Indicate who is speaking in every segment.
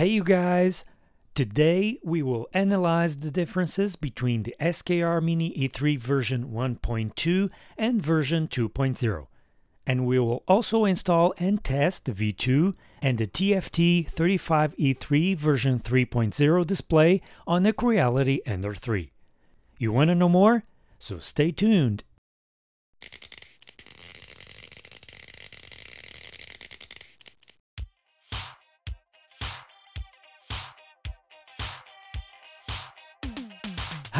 Speaker 1: Hey you guys! Today we will analyze the differences between the SKR Mini E3 version 1.2 and version 2.0. And we will also install and test the V2 and the TFT 35E3 version 3.0 display on the Creality Ender 3. You want to know more? So stay tuned!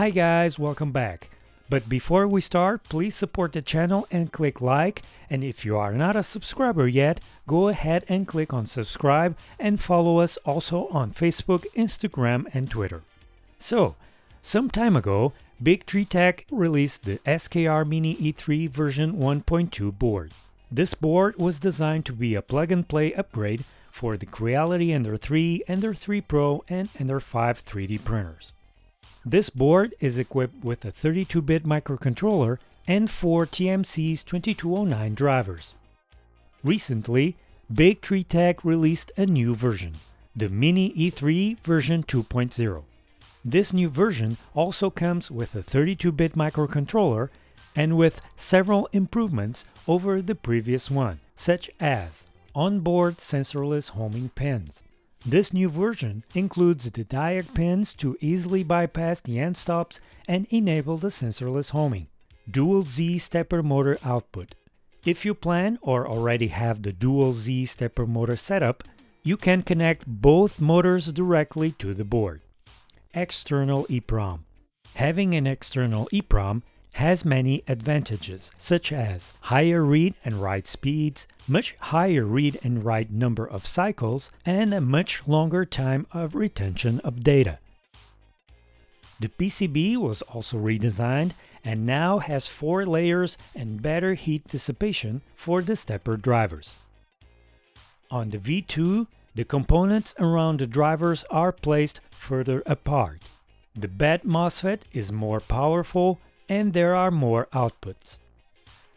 Speaker 1: Hi guys, welcome back. But before we start, please support the channel and click like. And if you are not a subscriber yet, go ahead and click on subscribe and follow us also on Facebook, Instagram, and Twitter. So, some time ago, Big Tree Tech released the SKR Mini E3 version 1.2 board. This board was designed to be a plug-and-play upgrade for the Creality Ender 3, Ender 3 Pro, and Ender 5 3D printers. This board is equipped with a 32-bit microcontroller and four TMC's 2209 drivers. Recently, Big Tree Tech released a new version, the Mini E3 version 2.0. This new version also comes with a 32-bit microcontroller and with several improvements over the previous one, such as onboard sensorless homing pins, this new version includes the diag pins to easily bypass the end stops and enable the sensorless homing. Dual Z stepper motor output. If you plan or already have the dual Z stepper motor setup, you can connect both motors directly to the board. External EEPROM. Having an external EEPROM has many advantages, such as higher read and write speeds, much higher read and write number of cycles, and a much longer time of retention of data. The PCB was also redesigned and now has four layers and better heat dissipation for the stepper drivers. On the V2, the components around the drivers are placed further apart. The bed MOSFET is more powerful and there are more outputs.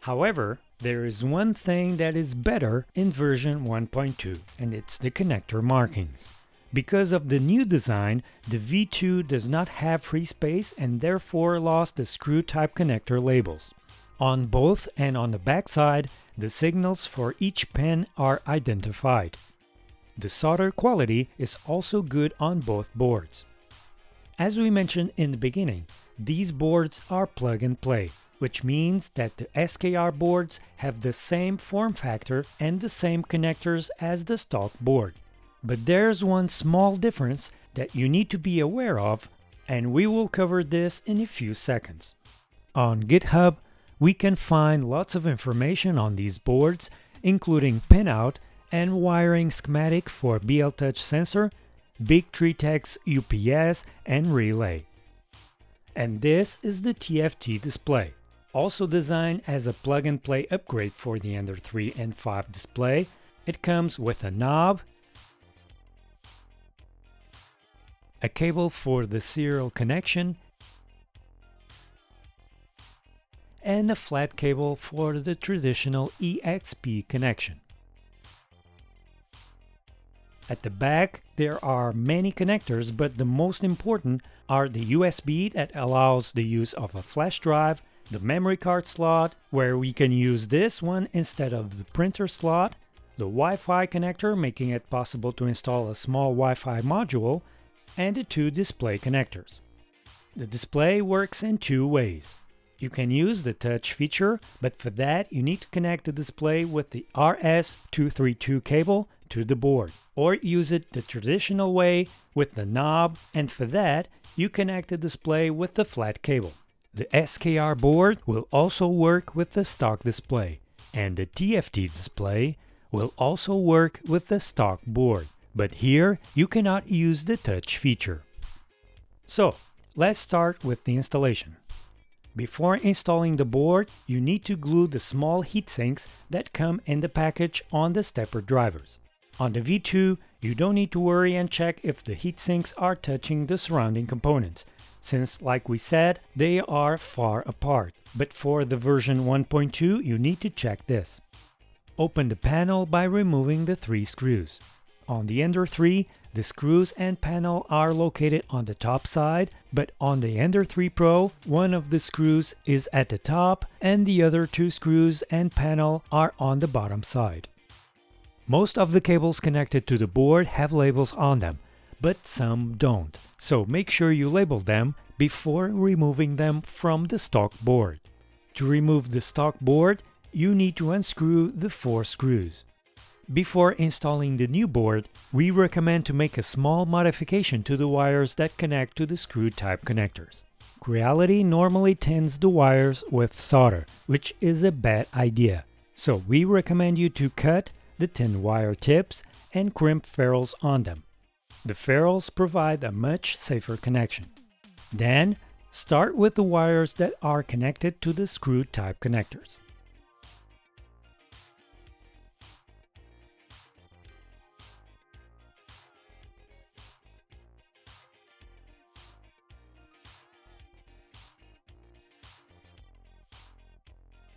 Speaker 1: However, there is one thing that is better in version 1.2 and it's the connector markings. Because of the new design, the V2 does not have free space and therefore lost the screw type connector labels. On both and on the backside, the signals for each pin are identified. The solder quality is also good on both boards. As we mentioned in the beginning, these boards are plug and play, which means that the SKR boards have the same form factor and the same connectors as the stock board. But there's one small difference that you need to be aware of, and we will cover this in a few seconds. On GitHub, we can find lots of information on these boards, including pinout and wiring schematic for BL Touch sensor, Big Tree Tech's UPS, and relay. And this is the TFT display. Also designed as a plug-and-play upgrade for the Ender 3 and 5 display, it comes with a knob, a cable for the serial connection, and a flat cable for the traditional EXP connection. At the back, there are many connectors, but the most important are the USB that allows the use of a flash drive, the memory card slot, where we can use this one instead of the printer slot, the Wi-Fi connector making it possible to install a small Wi-Fi module, and the two display connectors. The display works in two ways. You can use the touch feature, but for that you need to connect the display with the RS232 cable to the board or use it the traditional way with the knob and for that you connect the display with the flat cable. The SKR board will also work with the stock display and the TFT display will also work with the stock board, but here you cannot use the touch feature. So, let's start with the installation. Before installing the board, you need to glue the small heatsinks that come in the package on the stepper drivers. On the V2, you don't need to worry and check if the heatsinks are touching the surrounding components, since like we said, they are far apart. But for the version 1.2, you need to check this. Open the panel by removing the three screws. On the Ender 3, the screws and panel are located on the top side, but on the Ender 3 Pro, one of the screws is at the top and the other two screws and panel are on the bottom side. Most of the cables connected to the board have labels on them, but some don't, so make sure you label them before removing them from the stock board. To remove the stock board, you need to unscrew the four screws. Before installing the new board, we recommend to make a small modification to the wires that connect to the screw type connectors. Creality normally tins the wires with solder, which is a bad idea. So we recommend you to cut the tin wire tips and crimp ferrules on them. The ferrules provide a much safer connection. Then, start with the wires that are connected to the screw type connectors.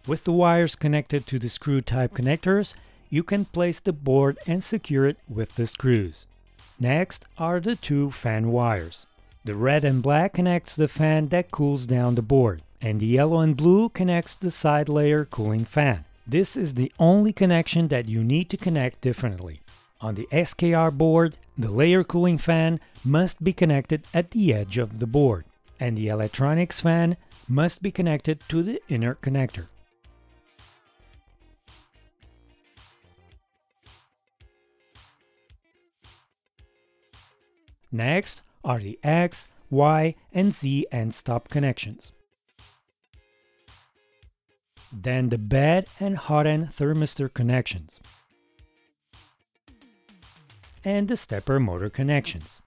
Speaker 1: With the wires connected to the screw type connectors, you can place the board and secure it with the screws. Next are the two fan wires. The red and black connects the fan that cools down the board, and the yellow and blue connects the side layer cooling fan. This is the only connection that you need to connect differently. On the SKR board, the layer cooling fan must be connected at the edge of the board, and the electronics fan must be connected to the inner connector. Next are the X, Y, and Z end stop connections. Then the bed and hot end thermistor connections. And the stepper motor connections.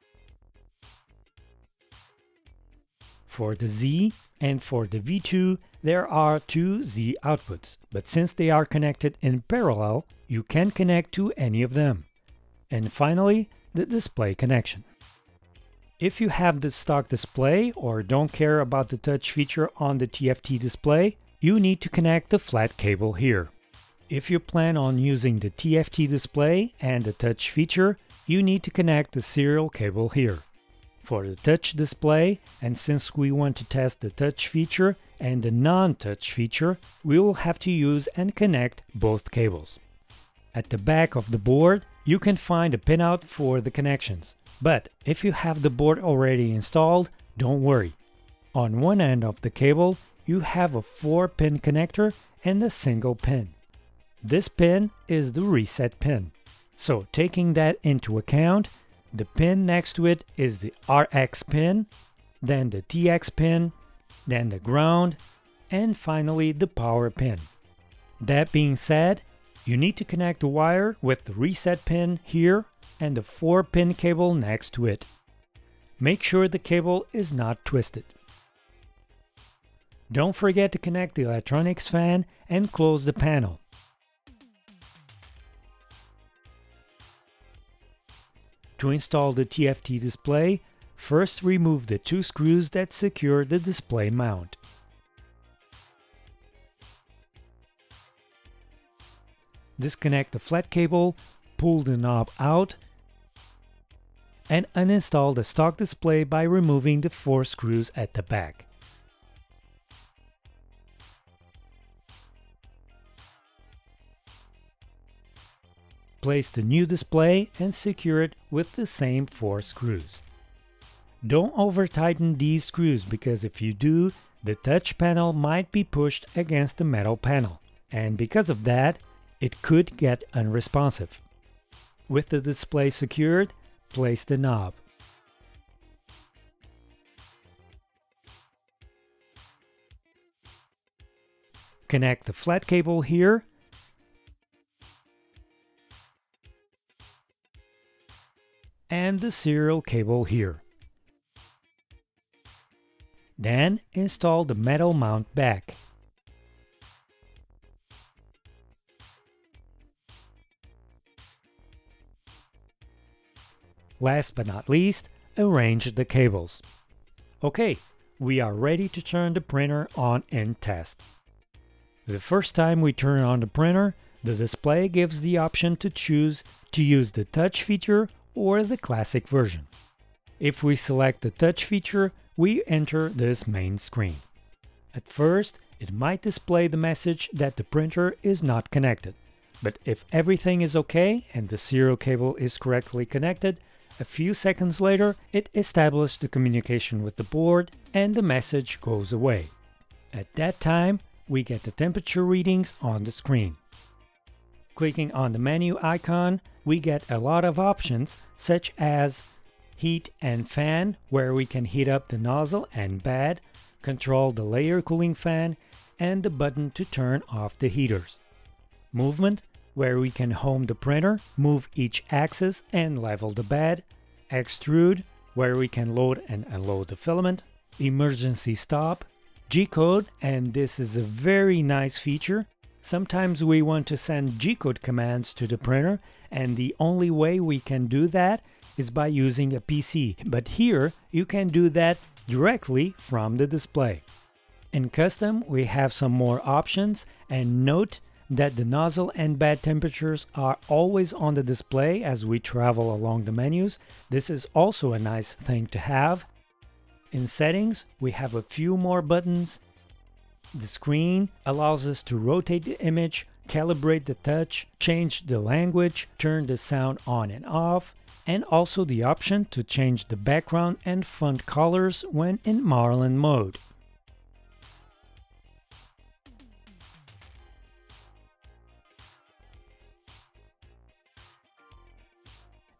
Speaker 1: For the Z and for the V2, there are two Z outputs, but since they are connected in parallel, you can connect to any of them. And finally, the display connection. If you have the stock display or don't care about the touch feature on the TFT display, you need to connect the flat cable here. If you plan on using the TFT display and the touch feature, you need to connect the serial cable here. For the touch display, and since we want to test the touch feature and the non-touch feature, we will have to use and connect both cables. At the back of the board, you can find a pinout for the connections. But if you have the board already installed, don't worry. On one end of the cable, you have a 4 pin connector and a single pin. This pin is the reset pin. So taking that into account, the pin next to it is the RX pin, then the TX pin, then the ground, and finally the power pin. That being said, you need to connect the wire with the reset pin here and the 4 pin cable next to it. Make sure the cable is not twisted. Don't forget to connect the electronics fan and close the panel. To install the TFT display, first remove the two screws that secure the display mount. Disconnect the flat cable, pull the knob out and uninstall the stock display by removing the four screws at the back. Place the new display and secure it with the same four screws. Don't over tighten these screws because if you do, the touch panel might be pushed against the metal panel, and because of that, it could get unresponsive. With the display secured, place the knob. Connect the flat cable here and the serial cable here. Then install the metal mount back. Last but not least, arrange the cables. Okay, we are ready to turn the printer on and test. The first time we turn on the printer, the display gives the option to choose to use the touch feature or the classic version. If we select the touch feature, we enter this main screen. At first, it might display the message that the printer is not connected. But if everything is okay and the serial cable is correctly connected, a few seconds later it establishes the communication with the board and the message goes away. At that time, we get the temperature readings on the screen. Clicking on the menu icon, we get a lot of options such as heat and fan where we can heat up the nozzle and bed, control the layer cooling fan, and the button to turn off the heaters. Movement where we can home the printer, move each axis and level the bed. Extrude where we can load and unload the filament. Emergency stop. G-code and this is a very nice feature. Sometimes we want to send G-code commands to the printer and the only way we can do that is by using a PC, but here you can do that directly from the display. In custom, we have some more options and note that the nozzle and bed temperatures are always on the display as we travel along the menus. This is also a nice thing to have. In settings, we have a few more buttons. The screen allows us to rotate the image, calibrate the touch, change the language, turn the sound on and off, and also the option to change the background and font colors when in Marlin mode.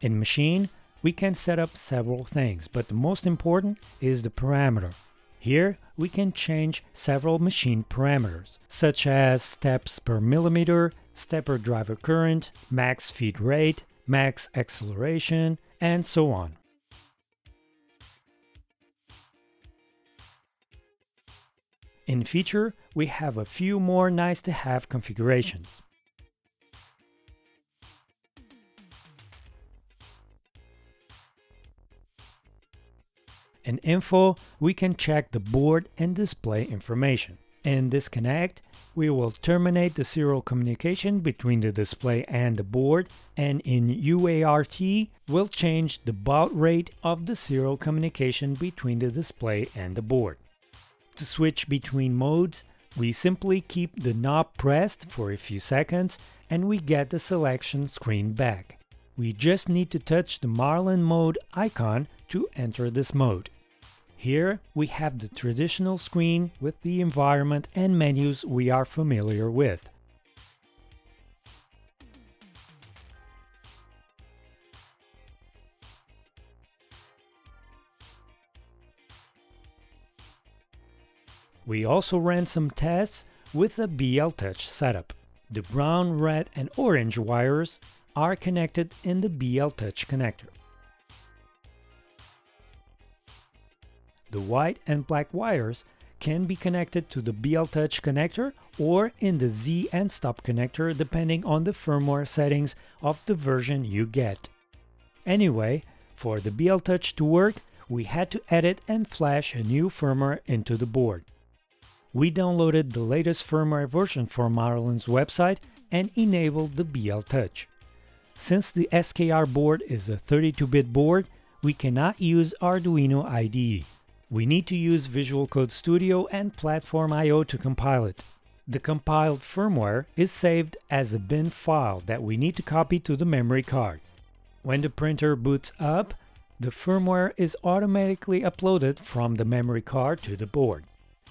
Speaker 1: In machine, we can set up several things, but the most important is the parameter. Here, we can change several machine parameters, such as steps per millimeter, stepper driver current, max feed rate, max acceleration, and so on. In feature, we have a few more nice to have configurations. In info, we can check the board and display information. In disconnect, we will terminate the serial communication between the display and the board, and in UART, we'll change the baud rate of the serial communication between the display and the board. To switch between modes, we simply keep the knob pressed for a few seconds and we get the selection screen back. We just need to touch the Marlin mode icon to enter this mode. Here we have the traditional screen with the environment and menus we are familiar with. We also ran some tests with the BL Touch setup. The brown, red and orange wires are connected in the BL Touch connector. The white and black wires can be connected to the BL Touch connector or in the Z end stop connector depending on the firmware settings of the version you get. Anyway, for the BL Touch to work, we had to edit and flash a new firmware into the board. We downloaded the latest firmware version from Marlin's website and enabled the BL Touch. Since the SKR board is a 32-bit board, we cannot use Arduino IDE. We need to use Visual Code Studio and Platform IO to compile it. The compiled firmware is saved as a bin file that we need to copy to the memory card. When the printer boots up, the firmware is automatically uploaded from the memory card to the board.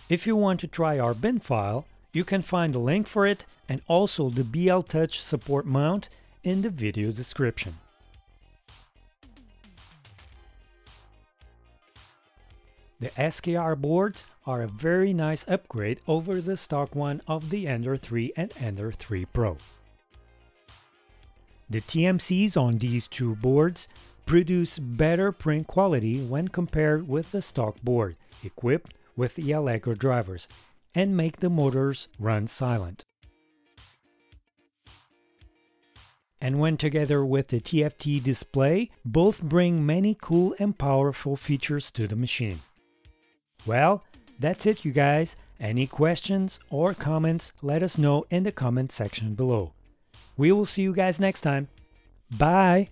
Speaker 1: If you want to try our bin file, you can find the link for it and also the BL Touch support mount in the video description. The SKR boards are a very nice upgrade over the stock one of the Ender 3 and Ender 3 Pro. The TMCs on these two boards produce better print quality when compared with the stock board, equipped with the Allegro drivers, and make the motors run silent. And when together with the TFT display, both bring many cool and powerful features to the machine. Well, that's it you guys. Any questions or comments, let us know in the comment section below. We will see you guys next time. Bye!